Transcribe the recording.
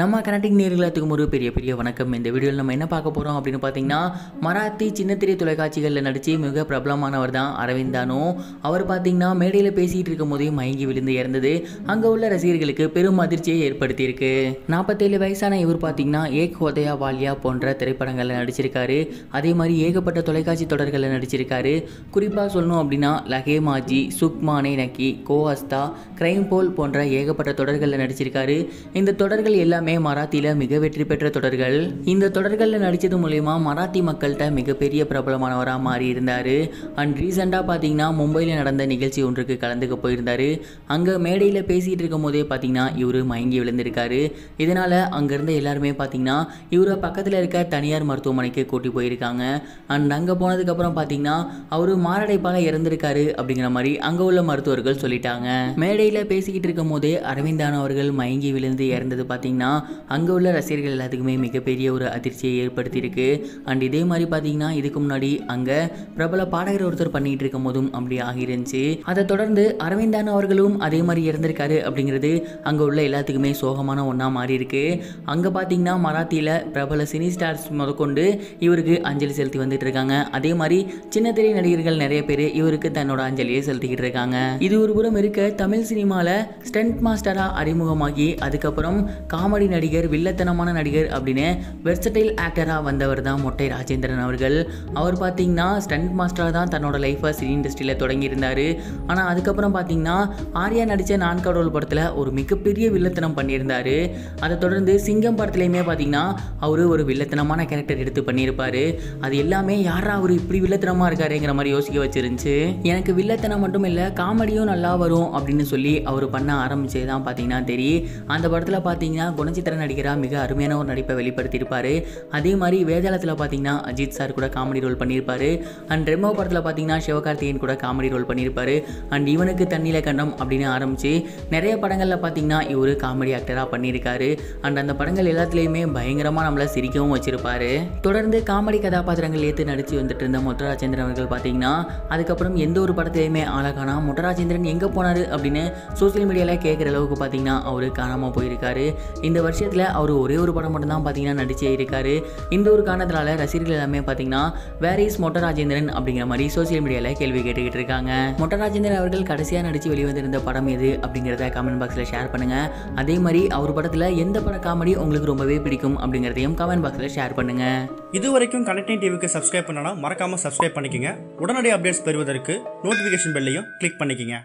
நம்ம கனெக்டிங் நேர்களுக்கும் ஒரு பெரிய பெரிய வணக்கம். இந்த வீடியோவில் நம்ம என்ன பார்க்க போகிறோம் அப்படின்னு பார்த்தீங்கன்னா மராத்தி சின்னத்திரை தொலைக்காட்சிகளில் நடித்து மிக பிரபலமானவர் தான் அரவிந்தானோ அவர் பார்த்தீங்கன்னா மேடையில் பேசிகிட்டு இருக்கும் போதே மயங்கி விழுந்து இறந்தது. அங்கே உள்ள ரசிகர்களுக்கு பெரும் அதிர்ச்சியை ஏற்படுத்தியிருக்கு. நாற்பத்தேழு வயசான இவர் பார்த்தீங்கன்னா ஏக் ஹோதயா வாலியா போன்ற திரைப்படங்களில் நடிச்சிருக்காரு. அதே மாதிரி ஏகப்பட்ட தொலைக்காட்சி தொடர்களில் நடிச்சிருக்காரு. குறிப்பாக சொல்லணும் அப்படின்னா லகே மாஜி சுக்மானே நக்கி கோஹஸ்தா கிரைம் போல் போன்ற ஏகப்பட்ட தொடர்களில் நடிச்சிருக்காரு. இந்த தொடர்கள் எல்லாமே மராத்தியில் மிக வெற்றி பெற்ற தொடர்கள். இந்த தொடர்களில் நடித்தது மூலயமா மராத்தி மக்கள்கிட்ட மிகப்பெரிய பிரபலமானவராக மாறி இருந்தார். அண்ட் ரீசெண்டாக பார்த்தீங்கன்னா மும்பையில் நடந்த நிகழ்ச்சி ஒன்றுக்கு கலந்துக்க போயிருந்தார். அங்கே மேடையில் பேசிகிட்டு இருக்கும் போதே பார்த்தீங்கன்னா இவர் மயங்கி விழுந்திருக்காரு. இதனால் அங்கேருந்து எல்லாருமே பார்த்தீங்கன்னா இவரை பக்கத்தில் இருக்க தனியார் மருத்துவமனைக்கு கூட்டி போயிருக்காங்க. அண்ட் அங்கே போனதுக்கப்புறம் பார்த்தீங்கன்னா அவர் மாரடைப்பால் இறந்திருக்காரு அப்படிங்கிற மாதிரி அங்கே உள்ள மருத்துவர்கள் சொல்லிட்டாங்க. மேடையில் பேசிக்கிட்டு இருக்கும் போதே அரவிந்தான அவர்கள் மயங்கி விழுந்து இறந்தது பார்த்தீங்கன்னா அங்கே உள்ள ரசிகர்கள் எல்லாத்துக்குமே மிகப்பெரிய ஒரு அதிர்ச்சியை ஏற்படுத்தியிருக்கு. அண்ட் இதே மாதிரி பார்த்தீங்கன்னா இதுக்கு முன்னாடி அங்கே பிரபல பாடகர் ஒருத்தர் பண்ணிகிட்டு இருக்கும் போதும் அப்படி ஆகிருந்துச்சு. அதை தொடர்ந்து அரவிந்தான அவர்களும் அதே மாதிரி இறந்திருக்காரு அப்படிங்கிறது அங்கே உள்ள எல்லாத்துக்குமே சோகமான ஒன்றா மாறி இருக்கு அங்கே பார்த்தீங்கன்னா மராத்தியில் பிரபல சினி ஸ்டார்ஸ் முதற்கொண்டு இவருக்கு அஞ்சலி செலுத்தி வந்துட்டு இருக்காங்க அதே மாதிரி சின்ன திரை நடிகர்கள் நிறைய பேர் இவருக்கு தன்னோட அஞ்சலியை செலுத்திக்கிட்டு இருக்காங்க இது ஒரு புறம் இருக்க தமிழ் சினிமாவில் ஸ்டண்ட் மாஸ்டராக அறிமுகமாகி அதுக்கப்புறம் காமெடி நடிகர் வில்லத்தனமான நடிகர் அப்படின்னு வெர்சடைல் ஆக்டராக வந்தவர் தான் மொட்டை ராஜேந்திரன் அவர்கள். அவர் பார்த்தீங்கன்னா ஸ்டண்ட் மாஸ்டராக தான் தன்னோட லைஃப்பை சினி இண்டஸ்ட்ரியில் தொடங்கியிருந்தார். ஆனால் அதுக்கப்புறம் பார்த்தீங்கன்னா ஆர்யா நடித்த நான் கடவுள் படத்தில் ஒரு மிகப்பெரிய வில்லத்தனம் பண்ணியிருந்தார். அதை தொடர்ந்து சிங்கம் படத்துலையுமே பார்த்தீங்கன்னா அவர் ஒரு வில்லத்தனமான கேரக்டர் எடுத்து பண்ணியிருப்பார். அது எல்லாமே யாரா அவர் இப்படி வில்லத்தனமாக இருக்காருங்கிற மாதிரி யோசிக்க வச்சிருந்துச்சு. எனக்கு வில்லத்தனம் மட்டும் இல்லை காமெடியும் நல்லா வரும் அப்படின்னு சொல்லி அவர் பண்ண ஆரம்பிச்சது தான் பார்த்தீங்கன்னா தெரியும் அந்த படத்தில் பார்த்தீங்கன்னா குணச்சித்திரன் நடிகராக மிக அருமையான ஒரு நடிப்பை வெளிப்படுத்தியிருப்பார். அதே மாதிரி வேதாளத்தில் பார்த்தீங்கன்னா அஜித் சார் கூட காமெடி ரோல் பண்ணியிருப்பார். அண்ட் ரெமோ படத்தில் பார்த்தீங்கன்னா சிவகார்த்திகேயன் கூட காமெடி ரோல் பண்ணியிருப்பார். அண்ட் இவனுக்கு தண்ணியில கண்டம் அப்படின்னு ஆரம்பித்து நிறைய படங்களில் பார்த்தீங்கன்னா இவர் காமெடி ஆக்டராக பண்ணியிருக்காரு. அண்ட் அந்த படங்கள் எல்லாத்துலேயுமே பயங்கரமாக நம்மளை சிரிக்கவும் வச்சிருப்பாரு. தொடர்ந்து காமெடி கதாபாத்திரங்கள் ஏற்று நடித்து வந்துட்டு இருந்த முத்தராஜேந்திரன் அவர்கள் பார்த்தீங்கன்னா அதுக்கப்புறம் எந்த ஒரு படத்துலையுமே ஆளாகானா முத்தராஜேந்திரன் எங்கே போனார் அப்படின்னு சோசியல் மீடியாவில் கேட்குற அளவுக்கு பார்த்தீங்கன்னா அவர் காணாமல் போயிருக்காரு. இந்த இந்த வருஷத்தில் அவர் ஒரே ஒரு படம் மட்டும் தான் பார்த்தீங்கன்னா நடிச்சே இருக்காரு. இந்த ஒரு காரணத்தினால ரசிகர்கள் எல்லாமே பார்த்தீங்கன்னா வேர் இஸ் மொட்ட ராஜேந்திரன் அப்படிங்கிற மாதிரி சோசியல் மீடியாவில் கேள்வி கேட்டுக்கிட்டு இருக்காங்க. மொட்ட ராஜேந்திரன் அவர்கள் கடைசியாக நடித்து வெளிவந்திருந்த படம் எது அப்படிங்கிறத கமெண்ட் பாக்ஸில் ஷேர் பண்ணுங்கள் அதே மாதிரி அவர் படத்தில் எந்த பட காமெடி உங்களுக்கு ரொம்பவே பிடிக்கும் அப்படிங்கிறதையும் கமெண்ட் பாக்ஸில் ஷேர் பண்ணுங்கள் இது வரைக்கும் கனெக்டிங் டிவிக்கு சப்ஸ்கிரைப் பண்ணனா மறக்காம சப்ஸ்கிரைப் பண்ணிக்கங்க. உடனடி அப்டேட்ஸ் பெறுவதற்கு நோட்டிஃபிகேஷன் பெல்லையும் கிளிக் பண்ணிக்கங்க.